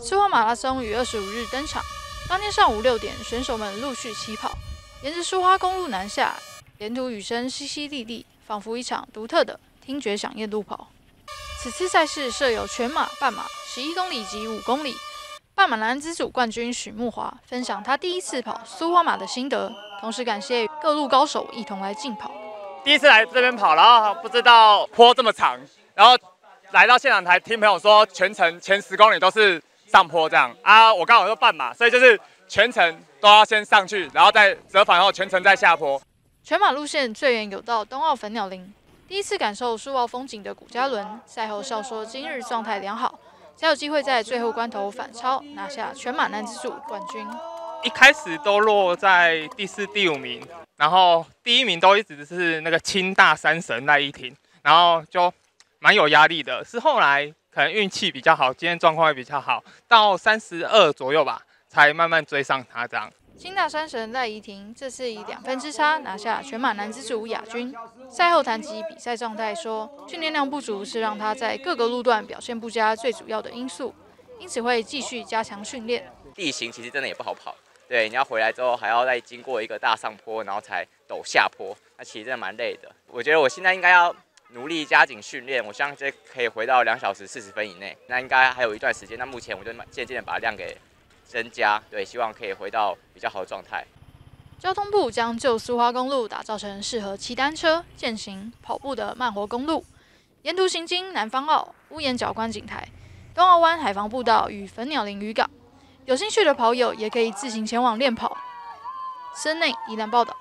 苏花马拉松于二十五日登场。当天上午六点，选手们陆续起跑，沿着苏花公路南下，沿途雨声淅淅沥沥，仿佛一场独特的听觉响宴路跑。此次赛事设有全马、半马、十一公里及五公里。半马男子组冠军许慕华分享他第一次跑苏花马的心得，同时感谢各路高手一同来竞跑。第一次来这边跑，然后不知道坡这么长，然后来到现场台听朋友说，全程前十公里都是。上坡这样啊，我刚好是半马，所以就是全程都要先上去，然后再折返后全程再下坡。全马路线最远有到东澳粉鸟林。第一次感受树澳风景的古嘉伦赛后笑说，今日状态良好，才有机会在最后关头反超拿下全马男子组冠军。一开始都落在第四、第五名，然后第一名都一直是那个清大山神赖一婷，然后就蛮有压力的。是后来。可能运气比较好，今天状况会比较好，到三十二左右吧，才慢慢追上他这样。新大山神赖怡婷这次以两分之差拿下全马男子组亚军。赛后谈及比赛状态，说训练量不足是让他在各个路段表现不佳最主要的因素，因此会继续加强训练。地形其实真的也不好跑，对，你要回来之后还要再经过一个大上坡，然后才陡下坡，那其实真的蛮累的。我觉得我现在应该要。努力加紧训练，我相信可以回到两小时四十分以内。那应该还有一段时间。那目前我就渐渐的把量给增加，对，希望可以回到比较好的状态。交通部将旧苏花公路打造成适合骑单车、健行、跑步的慢活公路，沿途行经南方澳、屋檐角观景台、东澳湾海防步道与粉鸟林渔港。有兴趣的跑友也可以自行前往练跑。森内宜兰报道。